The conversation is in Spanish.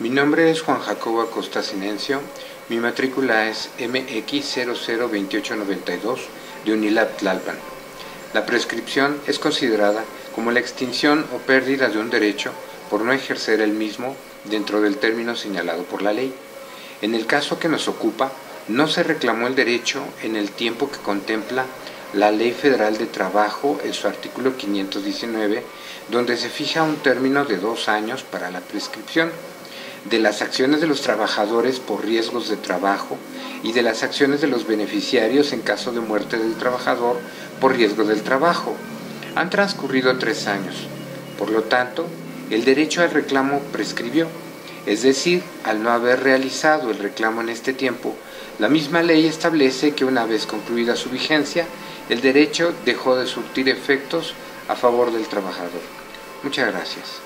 Mi nombre es Juan Jacobo Acosta Sinencio. Mi matrícula es MX002892 de Unilab Tlalpan. La prescripción es considerada como la extinción o pérdida de un derecho por no ejercer el mismo dentro del término señalado por la ley. En el caso que nos ocupa, no se reclamó el derecho en el tiempo que contempla la Ley Federal de Trabajo en su artículo 519, donde se fija un término de dos años para la prescripción de las acciones de los trabajadores por riesgos de trabajo y de las acciones de los beneficiarios en caso de muerte del trabajador por riesgo del trabajo. Han transcurrido tres años. Por lo tanto, el derecho al reclamo prescribió. Es decir, al no haber realizado el reclamo en este tiempo, la misma ley establece que una vez concluida su vigencia, el derecho dejó de surtir efectos a favor del trabajador. Muchas gracias.